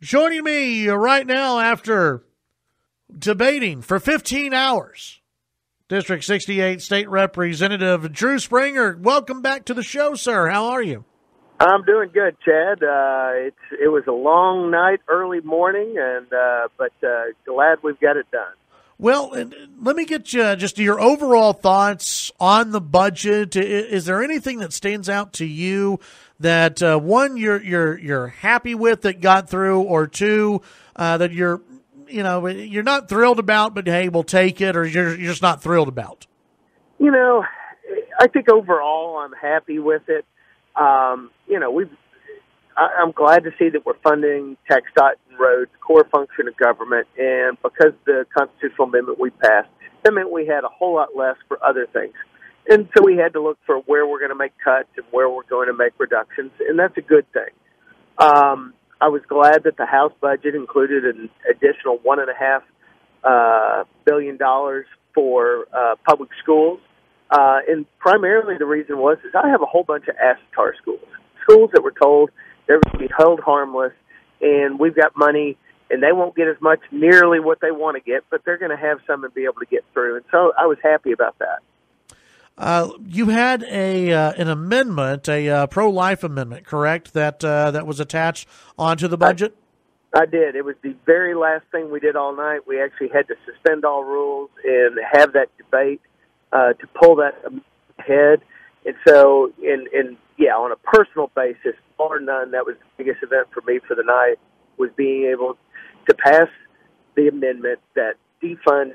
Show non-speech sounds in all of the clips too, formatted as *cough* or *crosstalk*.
Joining me right now after debating for 15 hours, District 68 State Representative Drew Springer. Welcome back to the show, sir. How are you? I'm doing good, Chad. Uh, it's it was a long night, early morning, and uh, but uh, glad we've got it done. Well, let me get you just your overall thoughts on the budget. Is there anything that stands out to you that uh, one you're you're you're happy with that got through, or two uh, that you're you know you're not thrilled about, but hey, we'll take it, or you're you're just not thrilled about? You know, I think overall I'm happy with it. Um, you know, we've I, I'm glad to see that we're funding TxDOT and roads, core function of government, and because the constitutional amendment we passed, that meant we had a whole lot less for other things and so we had to look for where we're going to make cuts and where we're going to make reductions, and that's a good thing. Um, I was glad that the House budget included an additional one and a half uh, billion dollars for uh, public schools, uh, and primarily the reason was is I have a whole bunch of ASATR schools, schools that were told they're going to be held harmless, and we've got money and they won't get as much nearly what they want to get, but they're going to have some and be able to get through. And so I was happy about that. Uh, you had a uh, an amendment, a uh, pro life amendment, correct? That uh, that was attached onto the budget. I, I, did. It was the very last thing we did all night. We actually had to suspend all rules and have that debate uh, to pull that ahead. And so, in in yeah, on a personal basis, or none, that was the biggest event for me for the night was being able to pass the amendment that defunds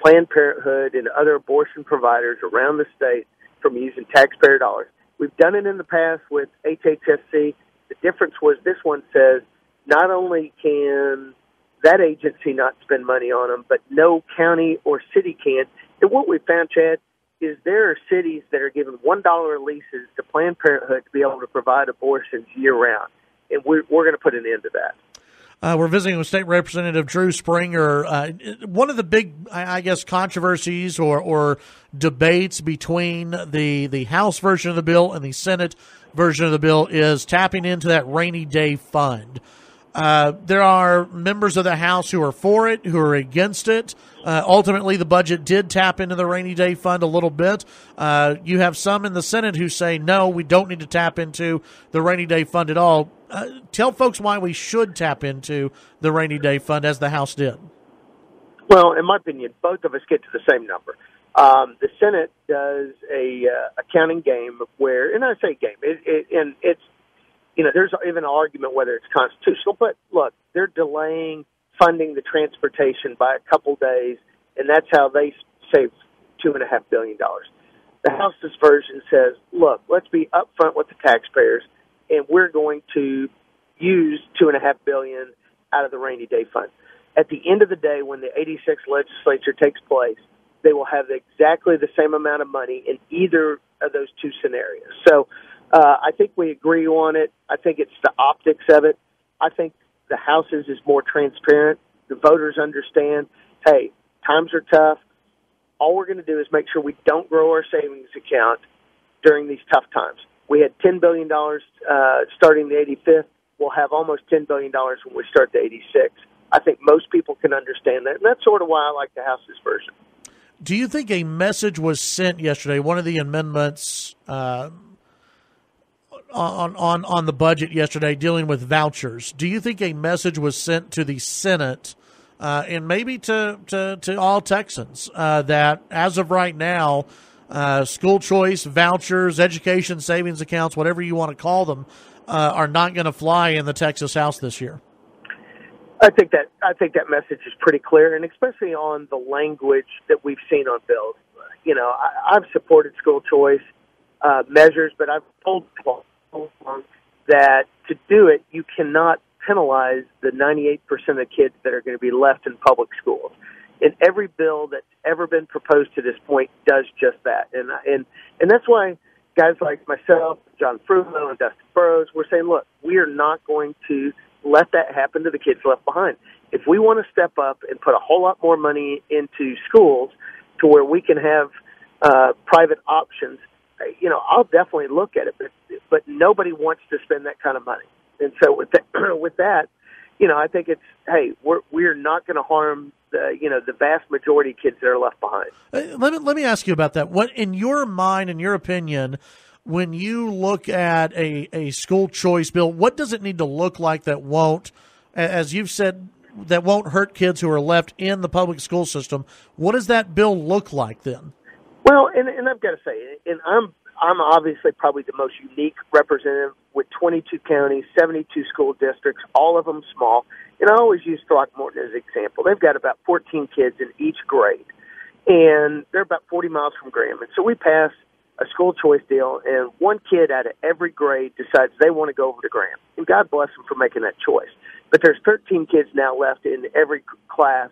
Planned Parenthood and other abortion providers around the state from using taxpayer dollars. We've done it in the past with HHSC. The difference was this one says not only can that agency not spend money on them, but no county or city can. And what we found, Chad, is there are cities that are giving one dollar leases to Planned Parenthood to be able to provide abortions year round, and we're, we're going to put an end to that. Uh, we're visiting with State Representative Drew Springer. Uh, one of the big, I guess, controversies or, or debates between the the House version of the bill and the Senate version of the bill is tapping into that rainy day fund. Uh, there are members of the House who are for it, who are against it. Uh, ultimately, the budget did tap into the rainy day fund a little bit. Uh, you have some in the Senate who say, no, we don't need to tap into the rainy day fund at all. Uh, tell folks why we should tap into the rainy day fund as the House did. Well, in my opinion, both of us get to the same number. Um, the Senate does a uh, accounting game where, and I say game, it, it, and it's you know there's even an argument whether it's constitutional, but look, they're delaying funding the transportation by a couple days, and that's how they save two and a half billion dollars. The House's version says, look, let's be upfront with the taxpayers and we're going to use two and a half billion out of the rainy day fund. At the end of the day, when the 86 legislature takes place, they will have exactly the same amount of money in either of those two scenarios. So uh, I think we agree on it. I think it's the optics of it. I think the House's is more transparent. The voters understand, hey, times are tough. All we're going to do is make sure we don't grow our savings account during these tough times. We had $10 billion uh, starting the 85th. We'll have almost $10 billion when we start the 86. I think most people can understand that, and that's sort of why I like the House's version. Do you think a message was sent yesterday? One of the amendments uh, on on on the budget yesterday, dealing with vouchers. Do you think a message was sent to the Senate uh, and maybe to to, to all Texans uh, that as of right now, uh, school choice, vouchers, education savings accounts, whatever you want to call them, uh, are not going to fly in the Texas House this year. I think that I think that message is pretty clear, and especially on the language that we've seen on bills. You know, I, I've supported school choice uh, measures, but I've told people that to do it, you cannot penalize the 98% of kids that are going to be left in public schools and every bill that's ever been proposed to this point does just that. And and and that's why guys like myself, John Frullo, and Dustin Burrows, we're saying, look, we are not going to let that happen to the kids left behind. If we want to step up and put a whole lot more money into schools to where we can have uh, private options, you know, I'll definitely look at it. But but nobody wants to spend that kind of money. And so with that, *clears throat* with that, you know, I think it's hey, we're we're not going to harm the you know the vast majority of kids that are left behind. Uh, let me let me ask you about that. What in your mind, in your opinion, when you look at a a school choice bill, what does it need to look like that won't, as you've said, that won't hurt kids who are left in the public school system? What does that bill look like then? Well, and and I've got to say, and I'm I'm obviously probably the most unique representative with 22 counties, 72 school districts, all of them small. And I always use Throckmorton as an example. They've got about 14 kids in each grade, and they're about 40 miles from Graham. And so we pass a school choice deal, and one kid out of every grade decides they want to go over to Graham. And God bless them for making that choice. But there's 13 kids now left in every class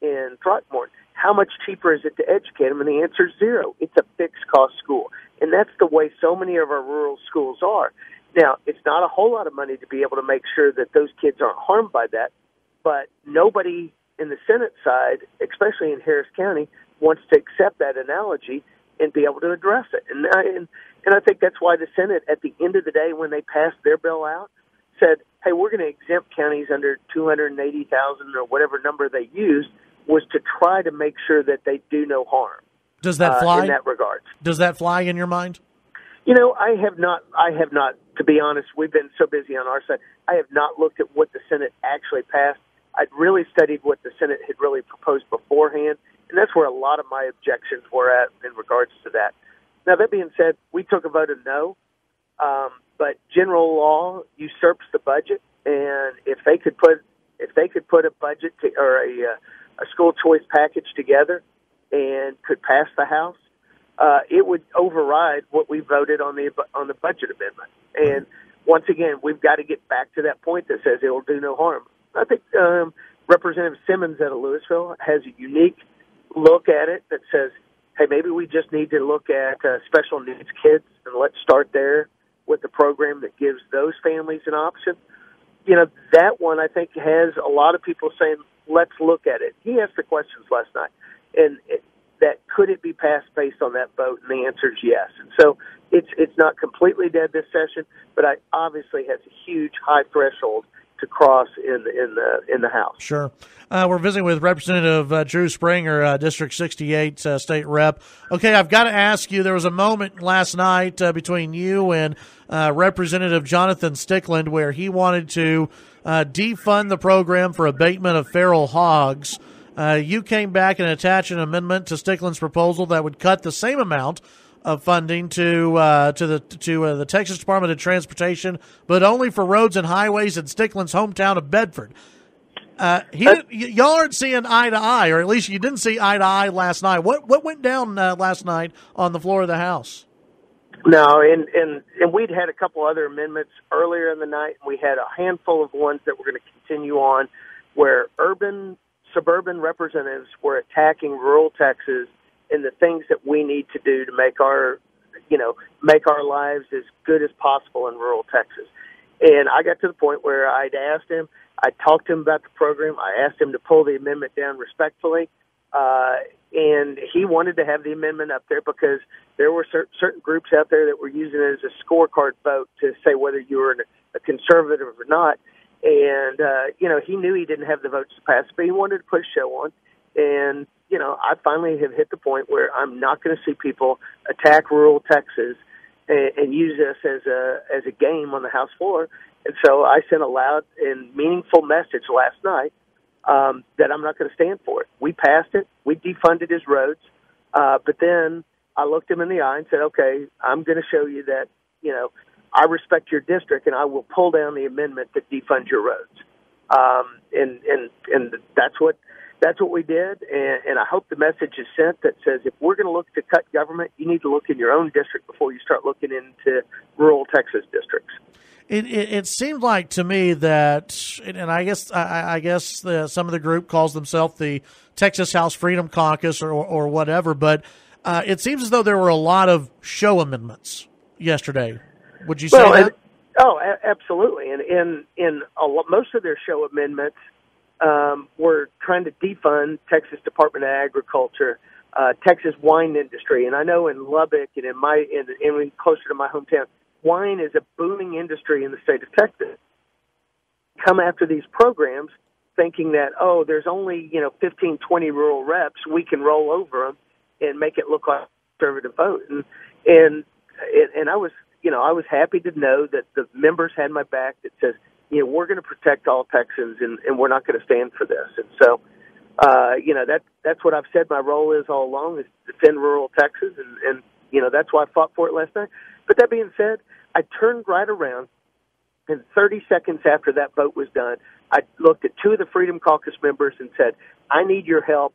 in Throckmorton. How much cheaper is it to educate them? And the answer is zero. It's a fixed cost school. And that's the way so many of our rural schools are. Now, it's not a whole lot of money to be able to make sure that those kids aren't harmed by that, but nobody in the Senate side, especially in Harris County, wants to accept that analogy and be able to address it. And I, and, and I think that's why the Senate, at the end of the day, when they passed their bill out, said, "Hey, we're going to exempt counties under 280,000 or whatever number they used," was to try to make sure that they do no harm. Does that fly uh, in that regard? Does that fly in your mind? You know, I have not. I have not. To be honest, we've been so busy on our side. I have not looked at what the Senate actually passed. I'd really studied what the Senate had really proposed beforehand, and that's where a lot of my objections were at in regards to that. Now, that being said, we took a vote of no, um, but general law usurps the budget, and if they could put if they could put a budget to, or a uh, a school choice package together and could pass the House, uh, it would override what we voted on the on the budget amendment. And once again, we've got to get back to that point that says it will do no harm. I think um, Representative Simmons out of Lewisville has a unique look at it that says, "Hey, maybe we just need to look at uh, special needs kids and let's start there with the program that gives those families an option." You know, that one I think has a lot of people saying, "Let's look at it." He asked the questions last night, and it, that could it be passed based on that vote? And the answer is yes. And so it's it's not completely dead this session, but I obviously has a huge high threshold to cross in the in the in the House. Sure, uh, we're visiting with Representative uh, Drew Springer, uh, District 68 uh, State Rep. Okay, I've got to ask you. There was a moment last night uh, between you and uh, Representative Jonathan Stickland where he wanted to defund the program for abatement of feral hogs. Uh, you came back and attached an amendment to Stickland's proposal that would cut the same amount of funding to uh, to the to uh, the Texas Department of Transportation, but only for roads and highways in Stickland's hometown of Bedford. Uh, he, y- y'all aren't seeing eye to eye, or at least you didn't see eye to eye last night. What what went down uh, last night on the floor of the House? No, and and and we'd had a couple other amendments earlier in the night. And we had a handful of ones that we're going to continue on, where urban suburban representatives were attacking rural Texas and the things that we need to do to make our, you know, make our lives as good as possible in rural Texas. And I got to the point where I'd asked him, I talked to him about the program. I asked him to pull the amendment down respectfully. Uh, and he wanted to have the amendment up there because there were cer- certain groups out there that were using it as a scorecard vote to say whether you were a conservative or not. And, uh, you know, he knew he didn't have the votes to pass, but he wanted to put a show on. And, you know, I finally have hit the point where I'm not going to see people attack rural Texas and, and use this as a, as a game on the House floor. And so I sent a loud and meaningful message last night um, that I'm not going to stand for it. We passed it. We defunded his roads. Uh, but then I looked him in the eye and said, okay, I'm going to show you that, you know, I respect your district, and I will pull down the amendment that defunds your roads. Um, and and and that's what that's what we did. And, and I hope the message is sent that says if we're going to look to cut government, you need to look in your own district before you start looking into rural Texas districts. It, it, it seemed like to me that, and I guess I, I guess the, some of the group calls themselves the Texas House Freedom Caucus or or whatever, but uh, it seems as though there were a lot of show amendments yesterday. Would you say well, that? And, oh, a- absolutely. And in in a lot, most of their show amendments um, were trying to defund Texas Department of Agriculture, uh, Texas wine industry, and I know in Lubbock and in my in, in closer to my hometown, wine is a booming industry in the state of Texas. come after these programs thinking that oh there's only you know 15 20 rural reps we can roll over them and make it look like a conservative vote and and and I was you know I was happy to know that the members had my back that says you know we're going to protect all Texans and and we're not going to stand for this. And so uh you know that that's what I've said my role is all along is defend rural Texas. And and you know that's why I fought for it last night. But that being said I turned right around and 30 seconds after that vote was done, I looked at two of the Freedom Caucus members and said, I need your help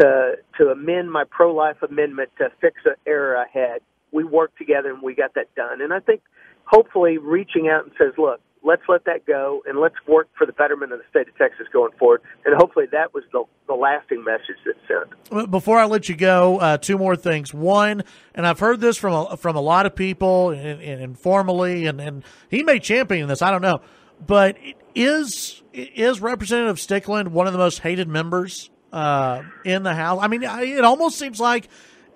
to, to amend my pro life amendment to fix an error I had. We worked together and we got that done. And I think hopefully reaching out and says, look, let's let that go and let's work for the betterment of the state of Texas going forward. And hopefully that was the, the lasting message that sent. Before I let you go, uh, two more things. One, and I've heard this from a, from a lot of people and, and informally, and, and he may champion this. I don't know, but is is Representative Stickland one of the most hated members uh, in the House? I mean, it almost seems like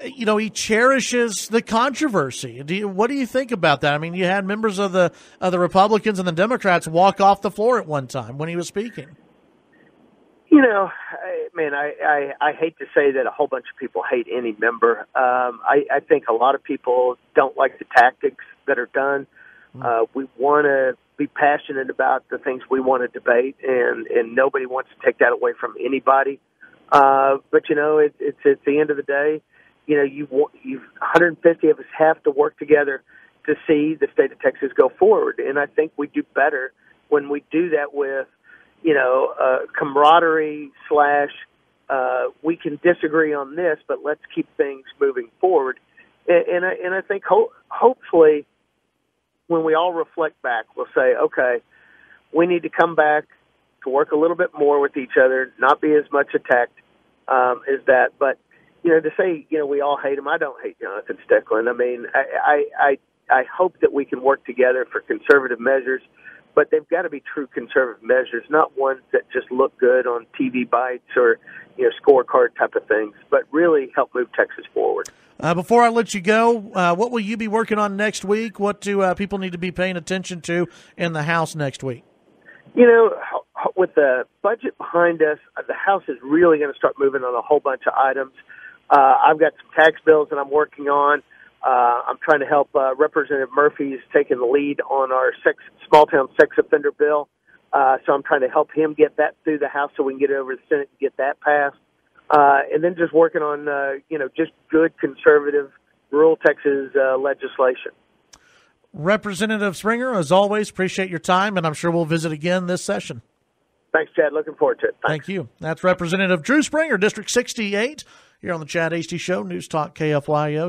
you know he cherishes the controversy. Do you, what do you think about that? I mean, you had members of the of the Republicans and the Democrats walk off the floor at one time when he was speaking. You know, I, man, I, I I hate to say that a whole bunch of people hate any member. Um, I, I think a lot of people don't like the tactics that are done. Hmm. Uh, we want to be passionate about the things we want to debate, and and nobody wants to take that away from anybody. Uh, but you know, it, it's at the end of the day, you know, you you 150 of us have to work together to see the state of Texas go forward, and I think we do better when we do that with, you know, uh, camaraderie slash. Uh, we can disagree on this, but let's keep things moving forward. And, and I and I think ho- hopefully, when we all reflect back, we'll say, okay, we need to come back to work a little bit more with each other, not be as much attacked um, as that, but you know, to say, you know, we all hate him. I don't hate Jonathan Stickland. I mean, I, I, I, I hope that we can work together for conservative measures, but they've got to be true conservative measures, not ones that just look good on TV bites or, you know, scorecard type of things, but really help move Texas forward. Uh, before I let you go, uh, what will you be working on next week? What do uh, people need to be paying attention to in the House next week? You know, with the budget behind us, the House is really going to start moving on a whole bunch of items. Uh, I've got some tax bills that I'm working on. Uh, I'm trying to help uh, Representative Murphy's taking the lead on our sex, small town sex offender bill. Uh, so I'm trying to help him get that through the House so we can get it over the Senate and get that passed. Uh, and then just working on, uh, you know, just good conservative rural Texas uh, legislation. Representative Springer, as always, appreciate your time, and I'm sure we'll visit again this session. Thanks, Chad. Looking forward to it. Thanks. Thank you. That's Representative Drew Springer, District 68 here on the Chad Hasty Show, News Talk KFYO.